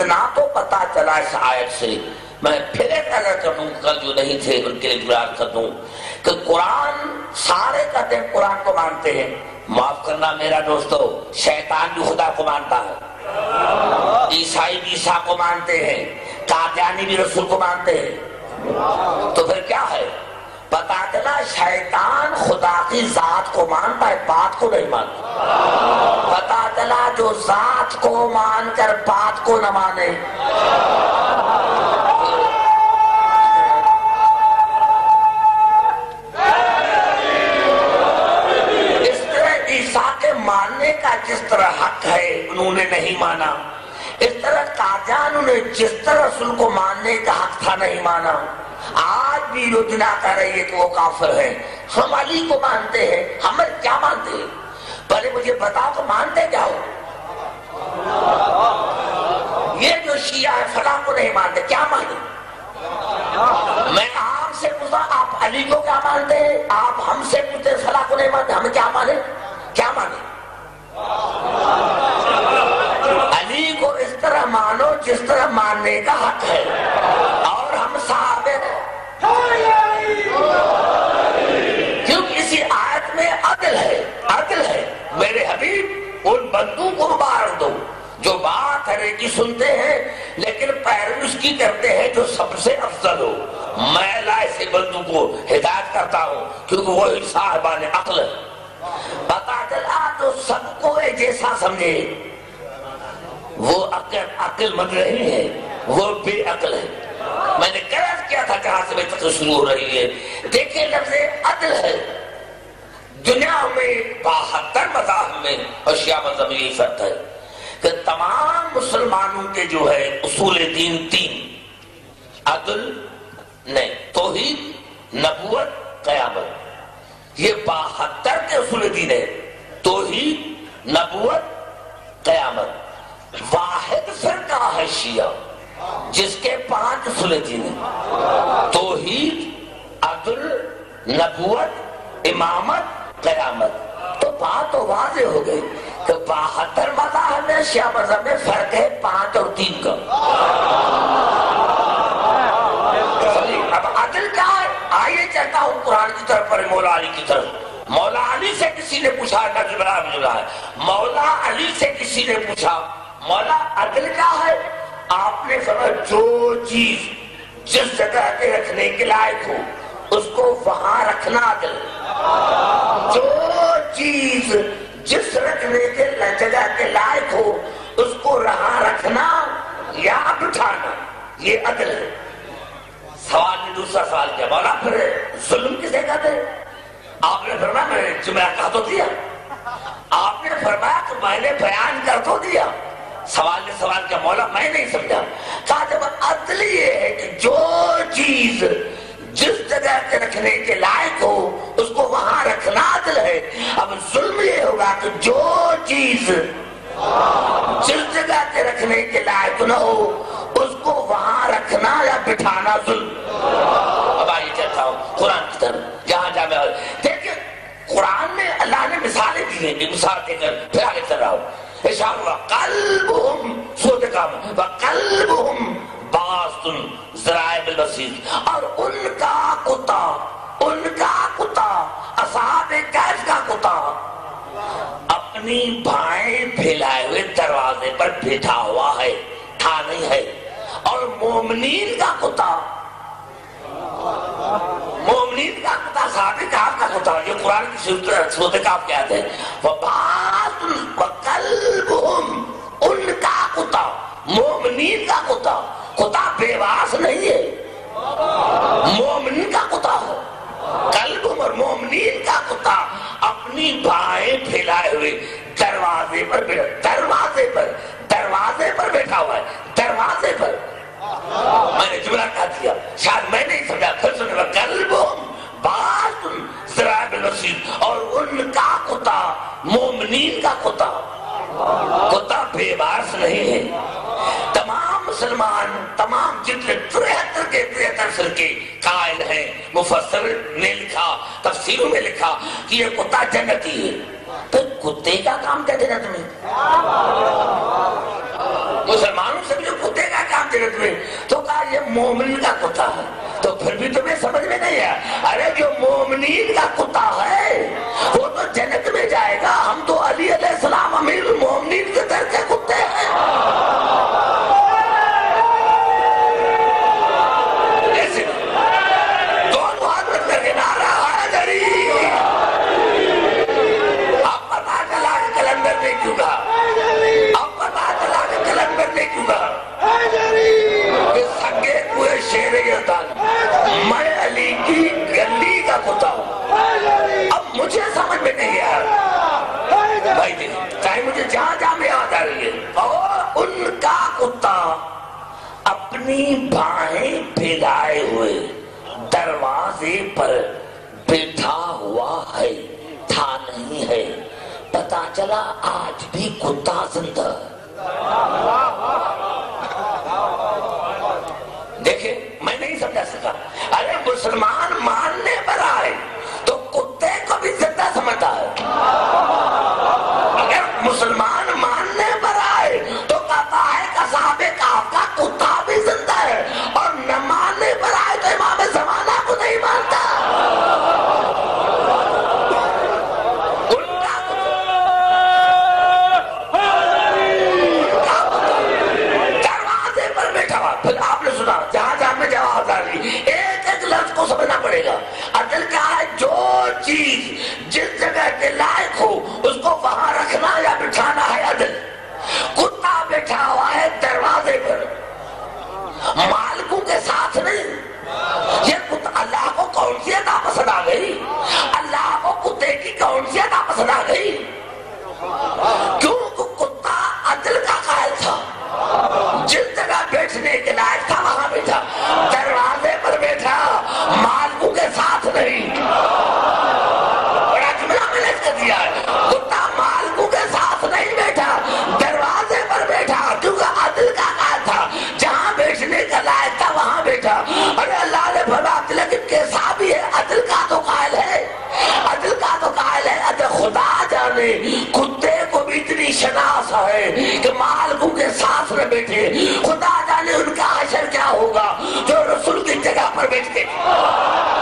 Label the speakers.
Speaker 1: इतना तो पता चला इस आयत से। मैं फिर कर दूँ कल जो नहीं थे, उनके लिए गुजार कर कि कुरान, सारे कहते हैं कुरान को मानते हैं। माफ़ करना मेरा दोस्तों, शैतान भी खुदा को मानता है। ईसाई भी ईसा को मानते हैं। कादियानी भी रसूल को मानते हैं। तो फिर क्या है? चला शैतान खुदा की जात को मानता है बात को नहीं मानता। पता चला, जो जात को मानकर बात को न माने। मानने का जिस तरह हक है, उन्होंने नहीं माना। इस तरह काजान ने जिस तरह रसूल को मानने का हक था, नहीं माना। आज भी योजना कर रही है कि वो काफिर है। हम अली को मानते हैं, हम क्या मानते हैं? पहले मुझे बताओ तो मानते क्या हो ये जो शिया है, फला को नहीं मानते, क्या माने? मैं आपसे पूछा आप अली को क्या मानते हैं? आप हमसे पूछते फला को नहीं मानते, हम क्या माने? क्या माने? अली को इस तरह मानो जिस तरह मानने का हक है। हबीब उन बंदू को मार दो। जो बात हरे की सुनते हैं, लेकिन पैरवी उसकी करते हैं जो सबसे अफजल हो। मैं ऐसे बंदू को हिदायत करता हूँ, क्योंकि वो साहबान अकल। पता चला तो सबको जैसा समझे। वो अकल अकलमंद नहीं है, वो बेअकल है। मैंने गलत किया था कहा से तक शुरू हो रही है। देखिए लफ्ज अदल है। दुनिया में बहत्तर मजाहब में और शिया मज़हब में यही फ़र्क है कि तमाम मुसलमानों के जो है उसूल दीन तीन, अदल नहीं, तोहीद नबूत कयामत। ये बहत्तर के उसूल दीन है, तोहीद नबूत कयामत। वाहिद फिरका है शिया, जिसके पाँच उसूल दीन है, तोहीद, अदल नबूत इमामत, कयामत। बात तो वाजे हो गई तो बहत्तर मजाहब में शिया मज़हब में फ़र्क है पाँच और तीन का। अब अदल क्या है? आइए चलता हूँ कुरान की तरफ़ मौला अली की तरफ़। मौला अली से किसी ने पूछा नजबरा है। मौला अली से किसी ने पूछा, मौला अदल क्या है? आपने समझ जो चीज़ जिस जगह के रखने के लायक हो, उसको वहाँ रखना अदल। चीज़, जिस रखने के जगह के लायक हो, उसको रहा रखना या बिठाना ये अदल है। सवाल ने दूसरा सवाल, किया बोला फिर? जुल्म किसे कहते आपने फरमाया मैंने जुमला कहा तो दिया। आपने फरमाया कि मैंने बयान कर तो दिया। सवाल ने सवाल, किया मौला, मैं नहीं समझा। कहा, जब अदल ये है कि जो चीज़, जिस जगह के रखने के लायक हो, उसको वहाँ रखना अदल है। अब जुल्म ये होगा कि जो चीज़ जिस जगह के रखने के लायक न हो, उसको वहाँ रखना या बिठाना जुल्म। अब आइए चलता हूँ, कुरान की तरफ़, जहाँ जहाँ देखिए, कुरान में अल्लाह ने मिसालें दी हैं, मिसाल देकर फिर आगे चल रहा हूँ। हुआ कल्बुहुम सोते काम, कल्बुहुम बासुन जराइबिल और उनका कुत्ता उनका कुत्ता, असाब कैफ का कुत्ता, अपनी भाई फैलाए हुए दरवाजे पर बैठा हुआ है, था नहीं है। और मोमनीन का कुत्ता, मोमनीन का कुत्ता साबित काफ का कुत्ता ये कुरान की सूरत काफ कहते हैं उनका कुत्ता, मोमनीन का कुत्ता कुत्ता बेवास नहीं है। अपनी बाहें फैलाए हुए दरवाजे पर दरवाजे पर दरवाजे पर बैठा हुआ है, दरवाजे पर। मैंने जुमला कह दिया। शायद मैं नहीं समझा, फिर सुने कल्ब बात मसीद और उनका कुत्ता, मोमनीन का कुत्ता। कुत्ता बेबास नहीं है। तमाम मुसलमान, तमाम के तिहत्तर के कायल है। मुफसर ने लिखा, तफसीरों में लिखा कि ये कुत्ता जन्नती है। तो कुत्ते का काम क्या जन्नत में मुसलमानों से भी
Speaker 2: कुत्ते का काम जन्नत में तो कहा ये मोमिन का कुत्ता है। तो फिर भी तुम्हें समझ में नहीं आया। अरे जो मोमिन का कुत्ता है अपनी बाहें फैलाए हुए दरवाजे पर बैठा हुआ है, था नहीं है। पता चला आज भी कुत्ता ज़िंदा में कुत्ते को भी इतनी शनास है कि मालकू के सांस में बैठे। खुदा जाने उनका असर क्या होगा जो रसुल की जगह पर बैठते थे।